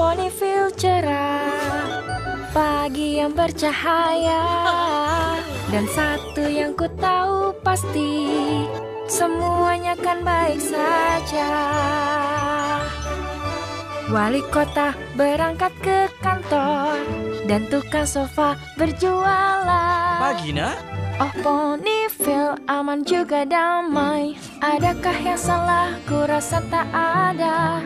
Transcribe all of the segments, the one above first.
Ponyville cerah Pagi yang bercahaya Dan satu yang ku tahu pasti Semuanya kan baik saja. Wali kota berangkat ke kantor Dan tukang sofa berjualan. Pagi nak. Oh Ponyville aman juga damai. Adakah yang salah? Ku rasa tak ada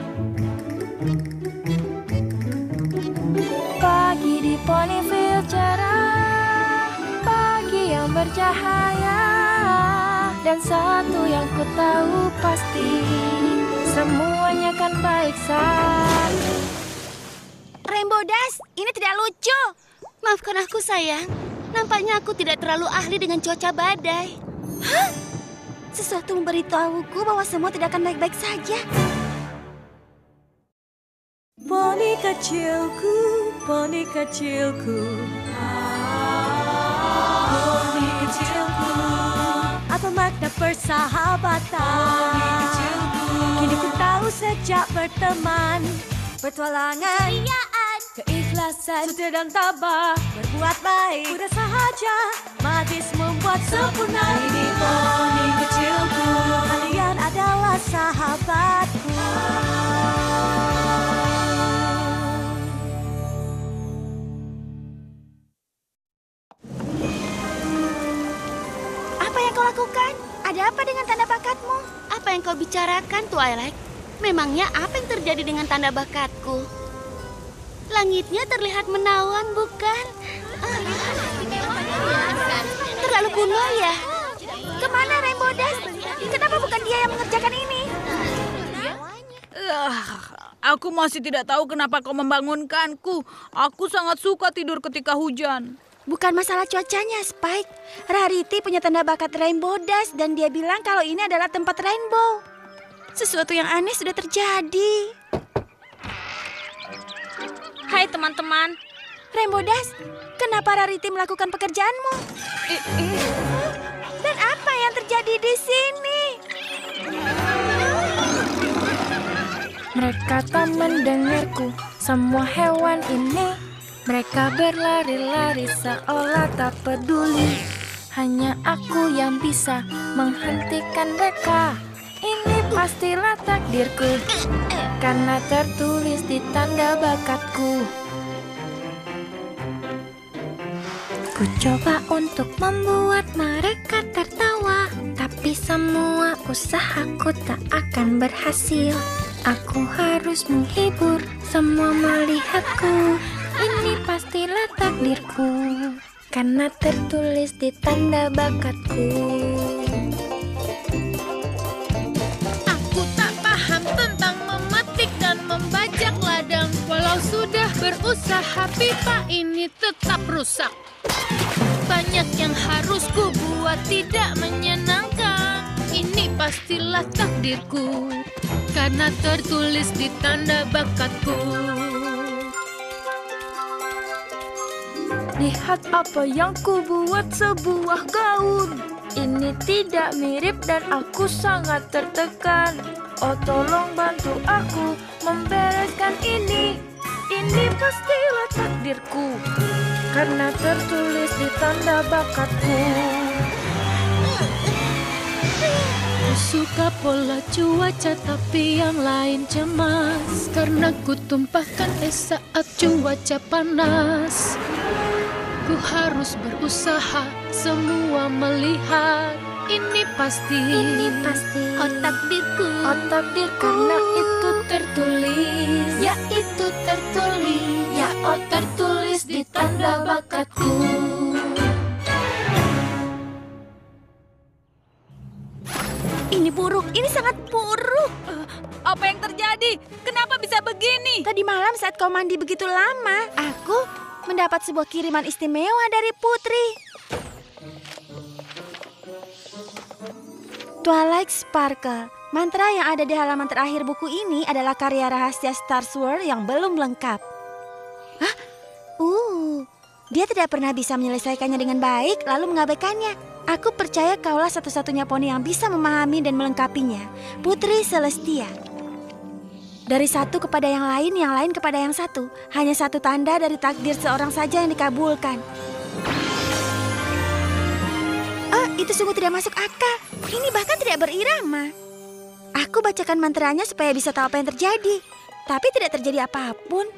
Ponyville cerah Pagi yang bercahaya Dan satu yang ku tahu pasti Semuanya kan baik saja Rainbow Dash, ini tidak lucu. Maafkan aku sayang. Nampaknya aku tidak terlalu ahli dengan cuaca badai. Hah? Sesuatu memberitahuku bahwa semua tidak akan baik-baik saja. Poni kecilku, poni kecilku. Poni kecilku. Apa makna persahabatan? Poni kecilku. Kini ku tahu sejak berteman. Petualangan, riaan, keikhlasan, setia dan tabah, berbuat baik, mudah sahaja, magis membuat sempurna. Ini poni kecilku, kalian adalah sahabatku. Lakukan? Ada apa dengan tanda bakatmu? Apa yang kau bicarakan, Twilight? Memangnya apa yang terjadi dengan tanda bakatku? Langitnya terlihat menawan, bukan? Ah. Terlalu kuno ya? Ke mana Rainbow Dash? Kenapa bukan dia yang mengerjakan ini? Ah, aku masih tidak tahu kenapa kau membangunkanku. Aku sangat suka tidur ketika hujan. Bukan masalah cuacanya, Spike. Rarity punya tanda bakat Rainbow Dash dan dia bilang kalau ini adalah tempat rainbow. Sesuatu yang aneh sudah terjadi. Hai teman-teman, Rainbow Dash, kenapa Rarity melakukan pekerjaanmu? Dan apa yang terjadi di sini? Mereka tak mendengarku Semua hewan ini Mereka berlari-lari seolah tak peduli. Hanya aku yang bisa menghentikan mereka. Ini pastilah takdirku Karena tertulis di tanda bakatku. Ku coba untuk membuat mereka tertawa Tapi semua usahaku tak akan berhasil. Aku harus menghibur semua melihatku Ini pastilah takdirku Karena tertulis di tanda bakatku aku tak paham tentang memetik dan membajak ladang. Walau sudah berusaha, pipa ini tetap rusak. Banyak yang harus ku buat tidak menyenangkan. Ini pastilah takdirku, karena tertulis di tanda bakatku. Lihat apa yang ku buat sebuah gaun. Ini tidak mirip dan aku sangat tertekan. Oh tolong bantu aku membereskan ini. Ini pastilah takdirku Karena tertulis di tanda bakatku. Ku suka pola cuaca tapi yang lain cemas Karena ku tumpahkan es saat cuaca panas Ku harus berusaha semua melihat. Ini pasti Ini pasti Oh takdirku Oh takdirku Karena itu tertulis. Ya itu tertulis. Ya oh tertulis di tanda bakatku. Ini buruk, ini sangat buruk. Apa yang terjadi? Kenapa bisa begini? Tadi malam saat kau mandi begitu lama, aku mendapat sebuah kiriman istimewa dari Putri. Twilight Sparkle. Mantra yang ada di halaman terakhir buku ini adalah karya rahasia Star Sword yang belum lengkap. Hah? Uh, dia tidak pernah bisa menyelesaikannya dengan baik lalu mengabaikannya. Aku percaya kaulah satu-satunya poni yang bisa memahami dan melengkapinya. Putri Celestia. Dari satu kepada yang lain, yang lain kepada yang satu. Hanya satu tanda dari takdir seorang saja yang dikabulkan. Oh, itu sungguh tidak masuk akal. Ini bahkan tidak berirama. Aku bacakan mantranya supaya bisa tahu apa yang terjadi. Tapi tidak terjadi apa pun.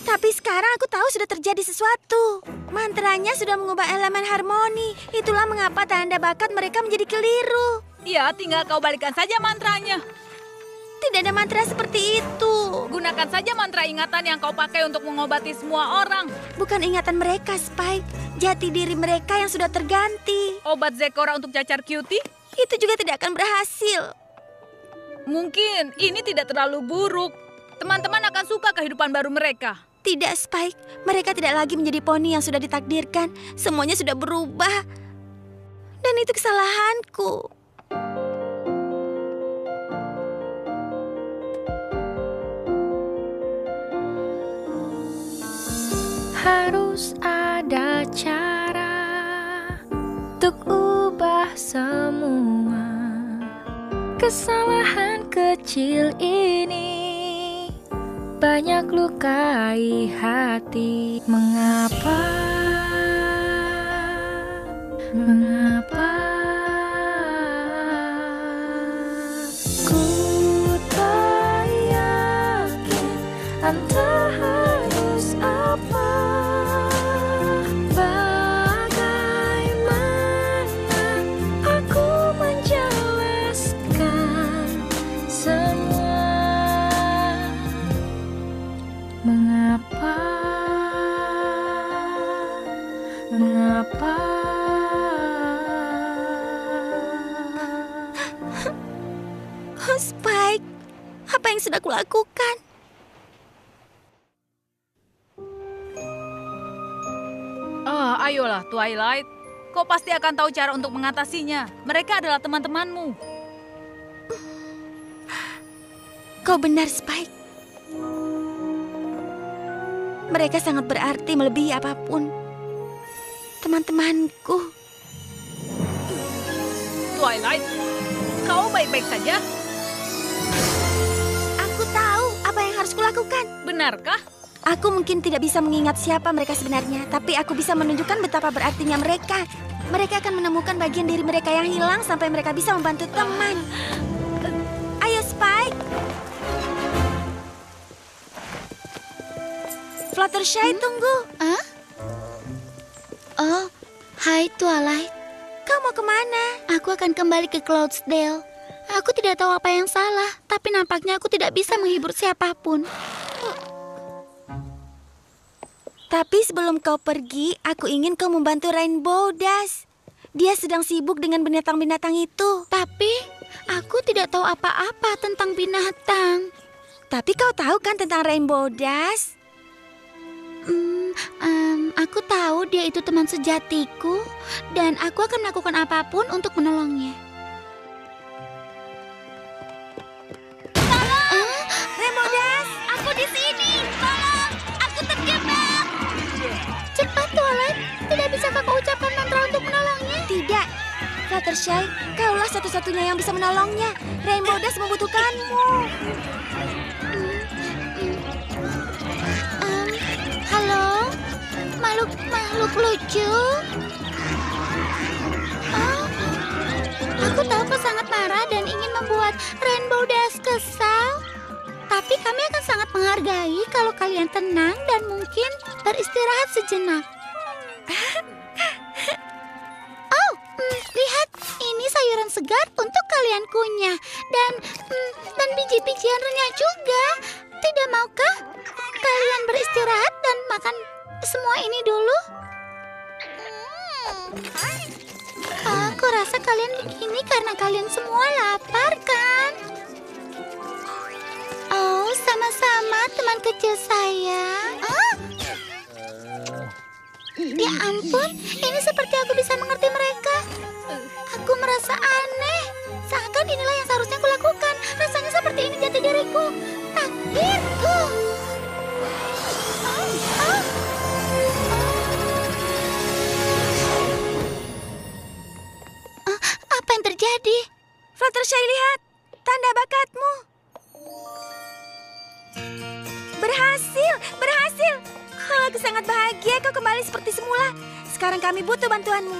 Tapi sekarang aku tahu sudah terjadi sesuatu. Mantranya sudah mengubah elemen harmoni. Itulah mengapa tanda bakat mereka menjadi keliru. Ya, tinggal kau balikan saja mantranya. Tidak ada mantra seperti itu. Gunakan saja mantra ingatan yang kau pakai untuk mengobati semua orang. Bukan ingatan mereka, Spike. Jati diri mereka yang sudah terganti. Obat Zekora untuk cacar cutie? Itu juga tidak akan berhasil. Mungkin ini tidak terlalu buruk. Teman-teman akan suka kehidupan baru mereka. Tidak, Spike. Mereka tidak lagi menjadi poni yang sudah ditakdirkan. Semuanya sudah berubah. Dan itu kesalahanku. Harus ada cara untuk ubah semua kesalahan kecil ini banyak lukai hati. Mengapa? Sudah kulakukan? Ah, ayolah Twilight. Kau pasti akan tahu cara untuk mengatasinya. Mereka adalah teman-temanmu. Kau benar, Spike. Mereka sangat berarti melebihi apa pun. Teman-temanku. Twilight, kau baik-baik saja? Kulakukan. Benarkah? Aku mungkin tidak bisa mengingat siapa mereka sebenarnya, tapi aku bisa menunjukkan betapa berartinya mereka. Mereka akan menemukan bagian diri mereka yang hilang sampai mereka bisa membantu teman. Ayo, Spike. Fluttershy, tunggu. Oh, hai Twilight. Kau mau ke mana? Aku akan kembali ke Cloudsdale. Aku tidak tahu apa yang salah, tapi nampaknya aku tidak bisa menghibur siapa pun. Tapi sebelum kau pergi, aku ingin kau membantu Rainbow Dash. Dia sedang sibuk dengan binatang-binatang itu. Tapi aku tidak tahu apa-apa tentang binatang. Tapi kau tahu kan tentang Rainbow Dash? Hmm, em, aku tahu dia itu teman sejatiku dan aku akan melakukan apa pun untuk menolongnya. Twilight, tidak bisa kau ucapkan mantra untuk menolongnya? Tidak. Fluttershy, kaulah satu-satunya yang bisa menolongnya. Rainbow Dash membutuhkanmu. Em, halo, makhluk makhluk lucu. Oh, aku tahu kau sangat marah dan ingin membuat Rainbow Dash kesal. Tapi kami akan sangat menghargai kalau kalian tenang dan mungkin beristirahat sejenak. Oh, mm, lihat, ini sayuran segar untuk kalian kunyah dan mm, dan biji-bijian renyah juga. Tidak maukah kalian beristirahat dan makan semua ini dulu? Hmm. Aku rasa kalian begini karena kalian semua lapar kan? Oh, sama-sama teman kecil saya. Ampun, ini seperti aku bisa mengerti mereka. Aku merasa aneh. Seakan inilah yang seharusnya kulakukan. Rasanya seperti ini jati diriku. Takdirku. Oh. Ah, apa yang terjadi? Fluttershy, lihat. Tanda bakatmu. Berhasil, berhasil. Aku sangat bahagia kau kembali seperti semula. Sekarang kami butuh bantuanmu.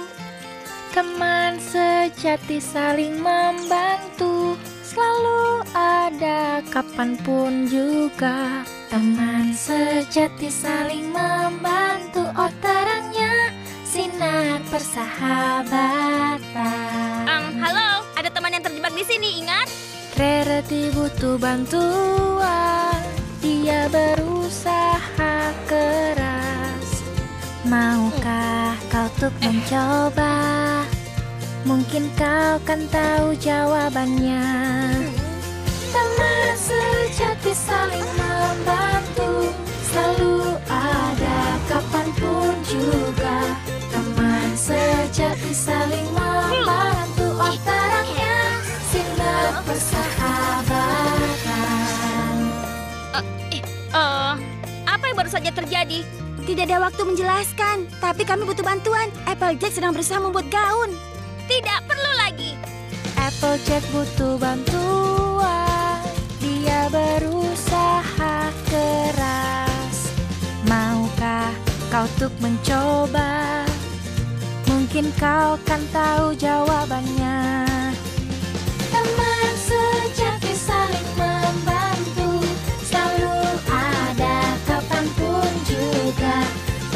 Teman sejati saling membantu Selalu ada kapan pun juga Teman sejati saling membantu Oh terangnya sinar persahabatan Um, halo, ada teman yang terjebak di sini, ingat? Rarity butuh bantuan Dia berusaha keras. Maukah kau untuk mencoba? Mungkin kau kan tahu jawabannya. Teman sejati saling membantu Selalu ada kapan pun juga. Teman sejati saling membantu terangnya sinar persahabatan saja terjadi? Tidak ada waktu menjelaskan, tapi kami butuh bantuan. Applejack sedang berusaha membuat gaun. Tidak perlu lagi. Applejack butuh bantuan Dia berusaha keras Maukah kau untuk mencoba Mungkin kau kan tahu jawabannya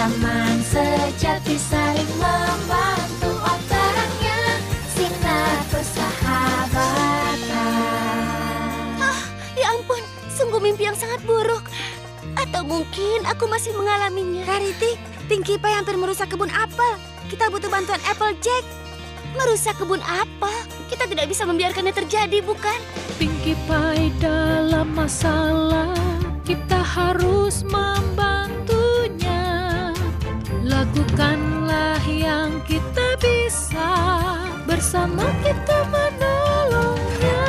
Teman sejati saling membantu Oh terangnya sinar persahabatan Ya ampun, sungguh mimpi yang sangat buruk. Atau mungkin aku masih mengalaminya. Rarity, Pinkie Pie hampir merusak kebun apel. Kita butuh bantuan Applejack. Merusak kebun apel? Kita tidak bisa membiarkannya terjadi, bukan? Pinkie Pie dalam masalah Kita harus membantunya Lakukanlah yang kita bisa Bersama kita menolongnya.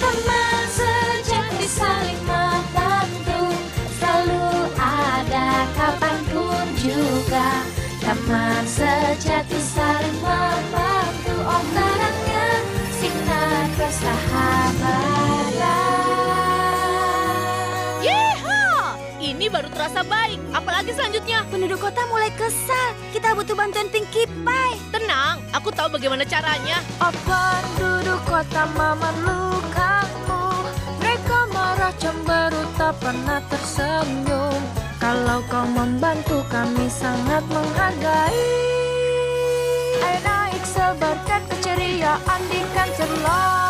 Teman sejati saling membantu Selalu ada kapan pun juga. Teman sejati baru terasa baik. Apalagi selanjutnya? Penduduk kota mulai kesal. Kita butuh bantuan Pinkie Pie. Tenang, aku tahu bagaimana caranya. Oh penduduk kota memerlukanmu Mereka marah cemberut tak pernah tersenyum Kalau kau membantu kami sangat menghargai Ayo naik sebarkan keceriaan di kancerlah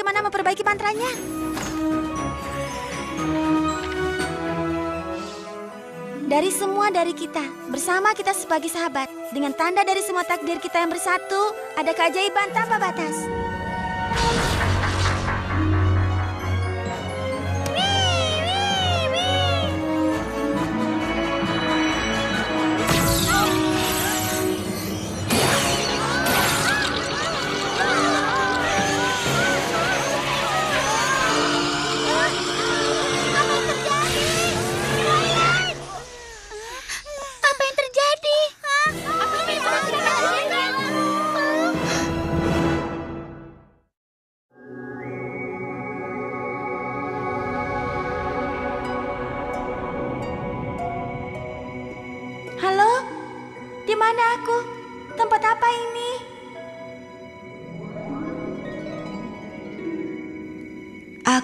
bagaimana memperbaiki mantranya. Dari semua dari kita, bersama kita sebagai sahabat, dengan tanda dari semua takdir kita yang bersatu, ada keajaiban tanpa batas.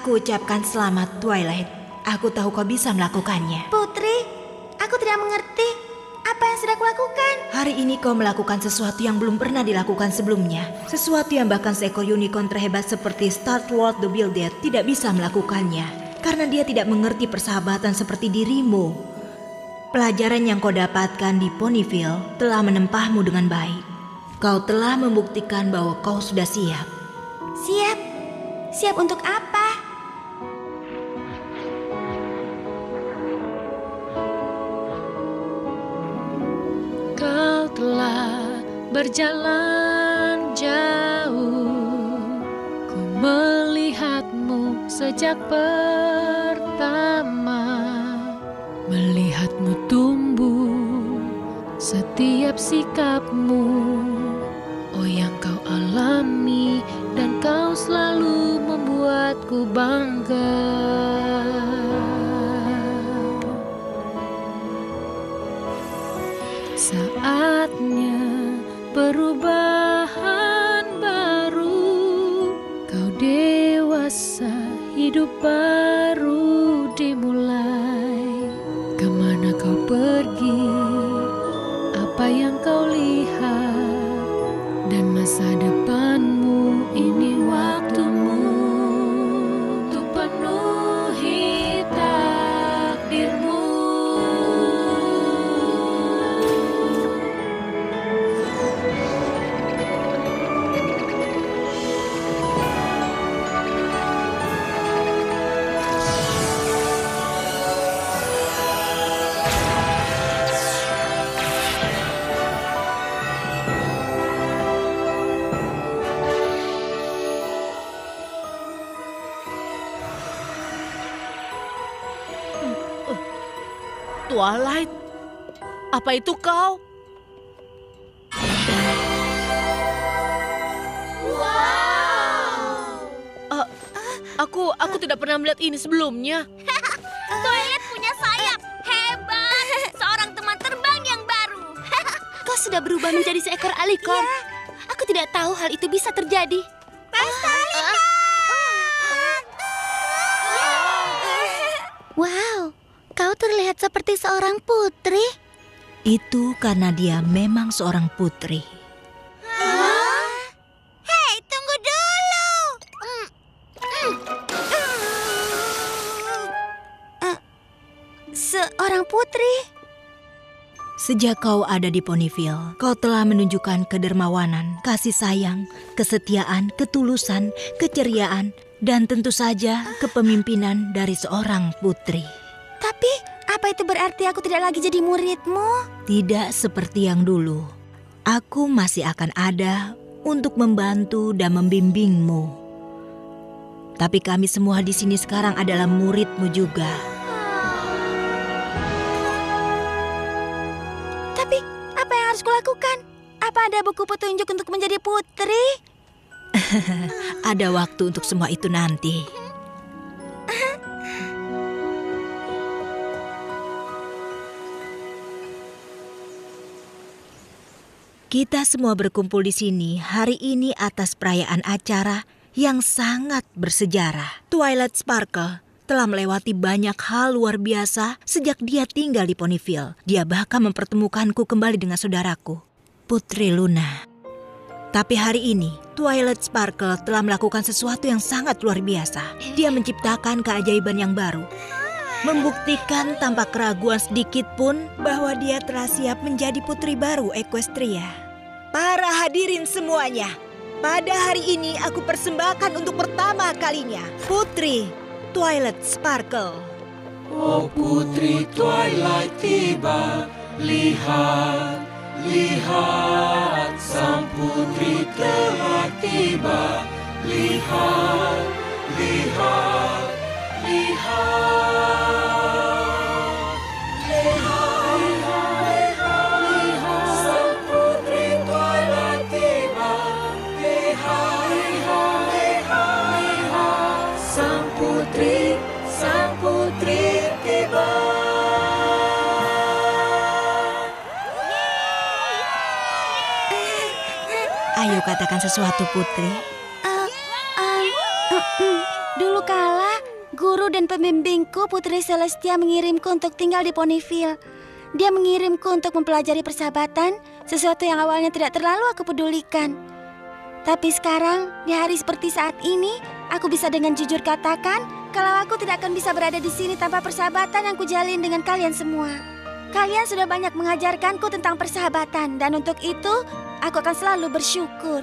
Aku ucapkan selamat, Twilight. Aku tahu kau bisa melakukannya. Putri, aku tidak mengerti. Apa yang sudah kulakukan? Hari ini kau melakukan sesuatu yang belum pernah dilakukan sebelumnya. Sesuatu yang bahkan seekor unicorn terhebat seperti Star-Lord the Builder tidak bisa melakukannya. Karena dia tidak mengerti persahabatan seperti dirimu. Pelajaran yang kau dapatkan di Ponyville telah menempahmu dengan baik. Kau telah membuktikan bahwa kau sudah siap. Siap. Siap untuk apa? Berjalan jauh Ku melihatmu sejak pertama. Melihatmu tumbuh setiap sikapmu. Oh yang kau alami dan kau selalu membuatku bangga. Saatnya perubahan baru. Kau dewasa hidup baru dimulai. Ke mana kau pergi? Apa yang Twilight, apa itu kau? Wow. aku aku tidak pernah melihat ini sebelumnya. Twilight punya sayap. Hebat. Seorang teman terbang yang baru. Kau sudah berubah menjadi seekor alicorn. Aku tidak tahu hal itu bisa terjadi. Terlihat seperti seorang putri. Itu karena dia memang seorang putri. Hei, tunggu dulu. Mm, mm, Eh, Seorang putri. Sejak kau ada di Ponyville, kau telah menunjukkan kedermawanan, kasih sayang, kesetiaan, ketulusan, keceriaan, dan tentu saja kepemimpinan dari seorang putri. Tapi apa itu berarti aku tidak lagi jadi muridmu? Tidak seperti yang dulu. Aku masih akan ada untuk membantu dan membimbingmu. Tapi kami semua di sini sekarang adalah muridmu juga. Tapi apa yang harus kulakukan? Apa ada buku petunjuk untuk menjadi putri? Ada waktu untuk semua itu nanti. Kita semua berkumpul di sini hari ini atas perayaan acara yang sangat bersejarah. Twilight Sparkle telah melewati banyak hal luar biasa sejak dia tinggal di Ponyville. Dia bahkan mempertemukanku kembali dengan saudaraku, Putri Luna. Tapi hari ini, Twilight Sparkle telah melakukan sesuatu yang sangat luar biasa. Dia menciptakan keajaiban yang baru. Membuktikan tanpa keraguan sedikit pun bahwa dia telah siap menjadi putri baru Equestria. Para hadirin semuanya, pada hari ini aku persembahkan untuk pertama kalinya Putri Twilight Sparkle. Oh putri Twilight tiba Lihat, lihat Sang putri telah tiba Lihat, lihat, Ayo katakan sesuatu Putri. Dan pembimbingku Putri Celestia mengirimku untuk tinggal di Ponyville. Dia mengirimku untuk mempelajari persahabatan, sesuatu yang awalnya tidak terlalu aku pedulikan. Tapi sekarang, di hari seperti saat ini, aku bisa dengan jujur katakan kalau aku tidak akan bisa berada di sini tanpa persahabatan yang kujalin dengan kalian semua. Kalian sudah banyak mengajarkanku tentang persahabatan dan untuk itu aku akan selalu bersyukur.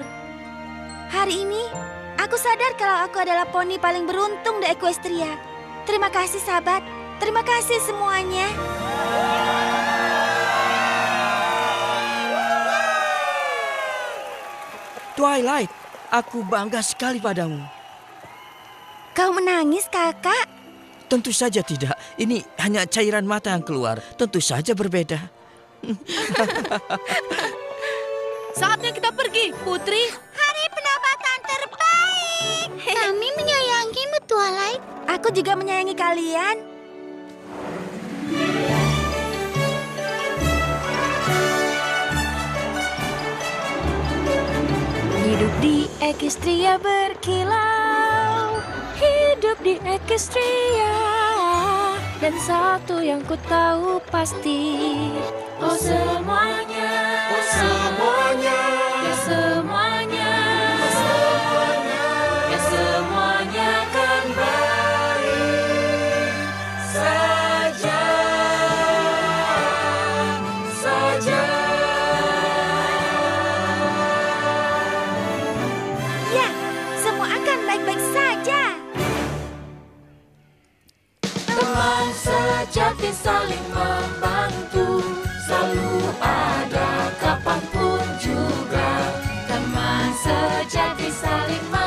Hari ini aku sadar kalau aku adalah poni paling beruntung di Equestria. Terima kasih sahabat. Terima kasih semuanya. Twilight, aku bangga sekali padamu. Kau menangis, Kakak? Tentu saja tidak. Ini hanya cairan mata yang keluar. Tentu saja berbeda. Saatnya kita pergi, Putri. Aku juga menyayangi kalian. Hidup di Ekstria berkilau. Hidup di Ekstria Dan satu yang ku tahu pasti. Oh semuanya. Oh semuanya. Ya semuanya hati saling membantu Selalu ada kapan pun juga. Teman sejati saling membantu